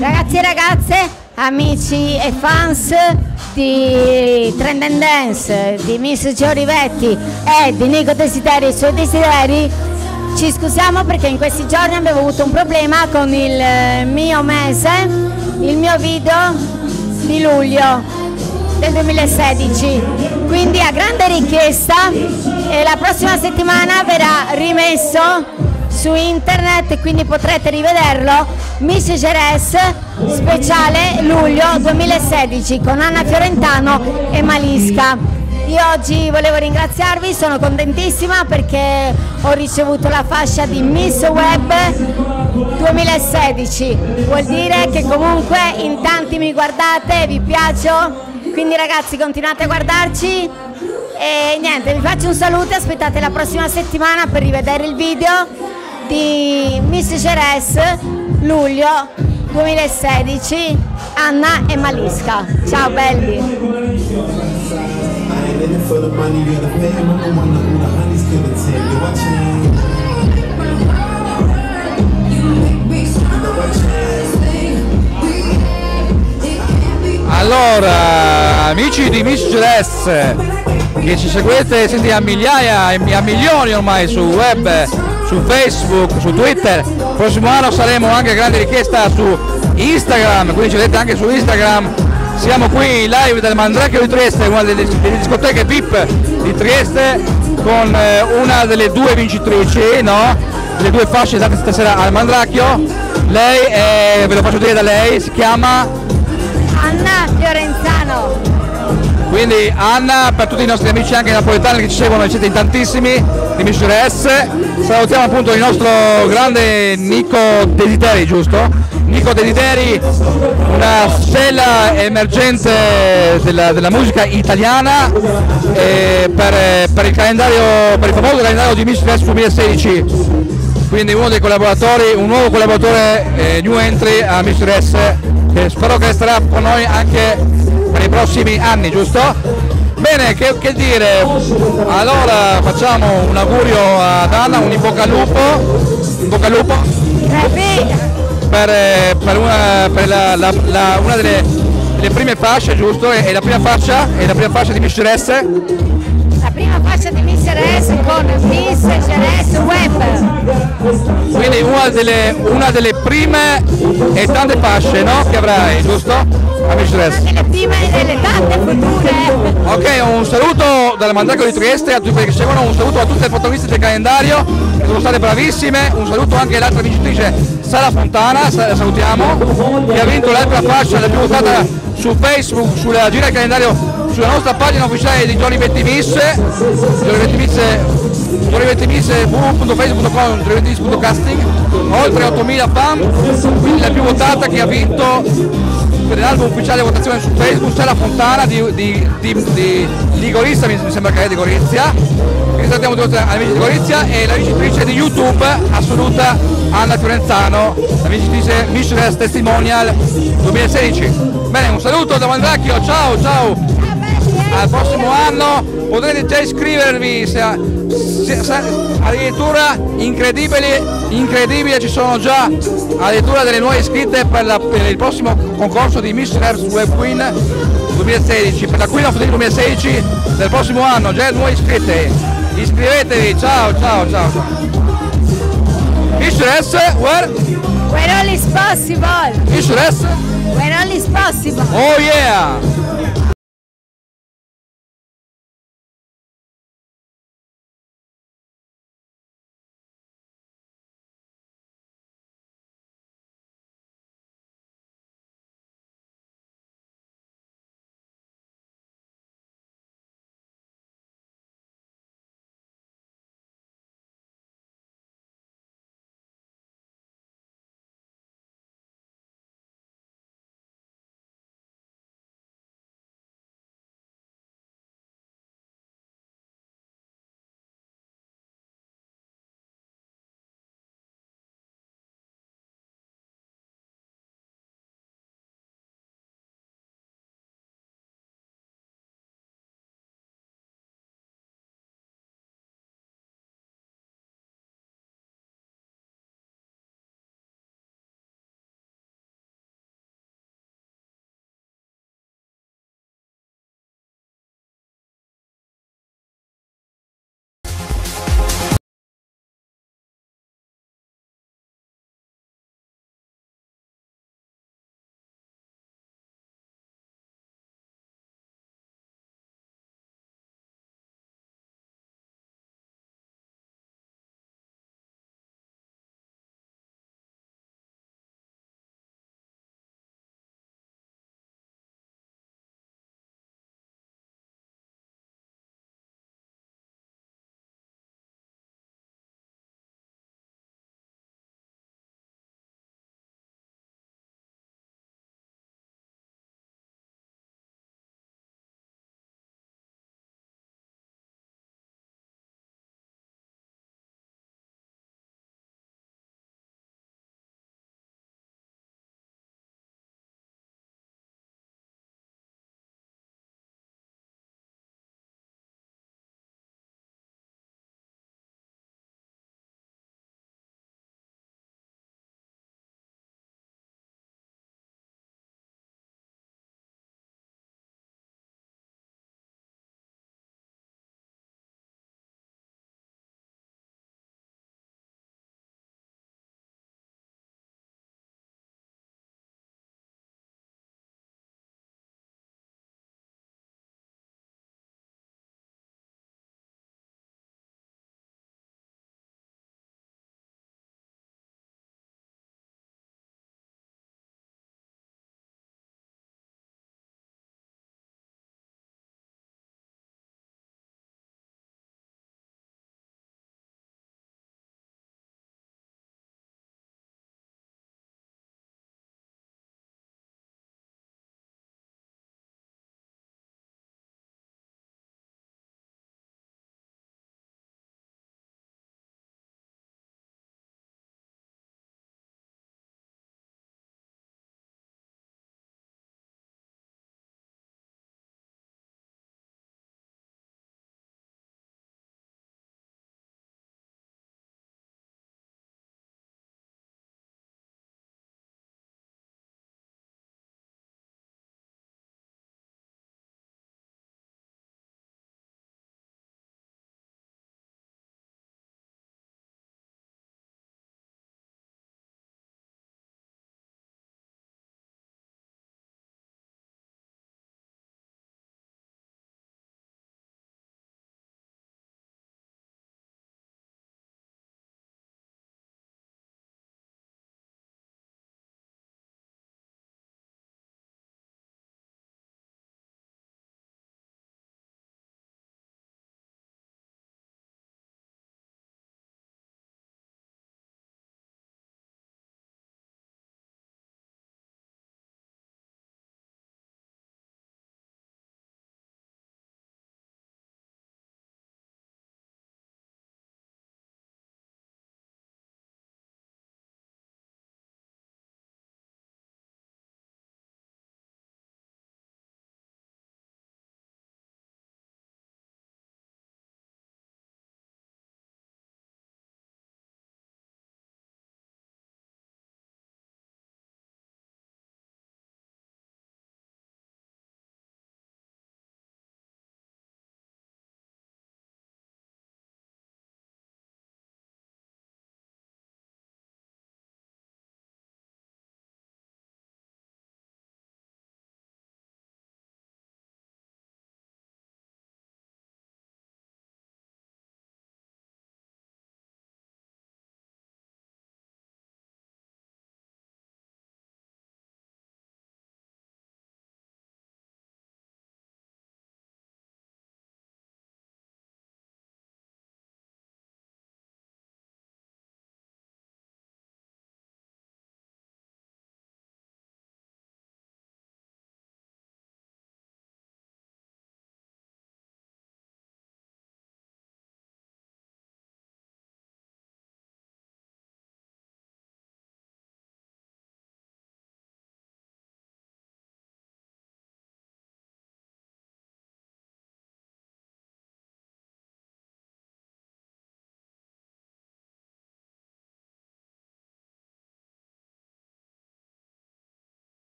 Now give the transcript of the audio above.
Ragazzi e ragazze, amici e fans di Trend and Dance, di Miss Gio Rivetti e di Nico Desideri e i suoi desideri, ci scusiamo perché in questi giorni abbiamo avuto un problema con il eh, mio mese, il mio video di luglio del 2016. Quindi a grande richiesta e la prossima settimana verrà rimesso su internet e quindi potrete rivederlo Miss Geres speciale luglio 2016 con Anna Fiorentano e Malisca. Io oggi volevo ringraziarvi, sono contentissima perché ho ricevuto la fascia di Miss Web 2016. Vuol dire che comunque in tanti mi guardate, vi piaccio, quindi ragazzi continuate a guardarci e niente, vi faccio un saluto aspettate la prossima settimana per rivedere il video di Miss Ceres luglio 2016 Anna e Malisca. Ciao belli. Allora amici di Miss Ceres che ci seguite siete a migliaia a milioni ormai su web su Facebook, su Twitter, prossimo anno saremo anche grande richiesta su Instagram, quindi ci vedete anche su Instagram, siamo qui live dal Mandracchio di Trieste, una delle, delle discoteche VIP di Trieste con eh, una delle due vincitrici, no? le due fasce date stasera al Mandracchio, lei è, ve lo faccio dire da lei, si chiama Anna. Quindi Anna, per tutti i nostri amici anche napoletani che ci seguono, siete in tantissimi, di Misure S, salutiamo appunto il nostro grande Nico Desideri, giusto? Nico Desideri, una stella emergente della, della musica italiana per, per, il calendario, per il famoso calendario di Misure S 2016 quindi uno dei collaboratori, un nuovo collaboratore eh, new entry a Misure S che spero che resterà con noi anche prossimi anni, giusto? Bene, che, che, dire, allora facciamo un augurio ad Anna, un in bocca al lupo, in bocca al lupo per, per, una, per la, la, la, una delle, delle, prime fasce, giusto? E, la prima fascia, è la prima fascia di Misceresse? La prima fascia di Misceresse con Miss Ceresse Web. Quindi una delle, una delle prime e tante fasce no? che avrai, giusto? Amici Delle prime e delle tante future. Ok, un saluto dalla Mandrago di Trieste a tutti quelli che seguono, un saluto a tutte le protagoniste del calendario che sono state bravissime, un saluto anche all'altra vincitrice Sara Fontana, la salutiamo, che ha vinto l'altra fascia, la più votata su Facebook, sulla gira del calendario, sulla nostra pagina ufficiale di Johnny Vettimisse www.facebook.com www.casting oltre 8000 fan quindi la più votata che ha vinto per l'album ufficiale votazione su Facebook c'è la Fontana di, di, di, di, di Gorizia, mi sembra che è di Gorizia. Quindi salutiamo tutti amici di Gorizia e la vincitrice di YouTube assoluta Anna Fiorenzano. La vincitrice Michelle Testimonial 2016 bene un saluto da Mandracchio ciao ciao. Al prossimo anno potrete già iscrivervi se, se, se, addirittura incredibile, incredibile ci sono già addirittura delle nuove iscritte per, la, per il prossimo concorso di Miss Earth Web Queen 2016 per la Queen of the 2016 del prossimo anno già nuove iscritte. Iscrivetevi. Ciao ciao ciao, ciao. Miss Earth where? Where all is possible. Miss Earth Where all is possible. Oh yeah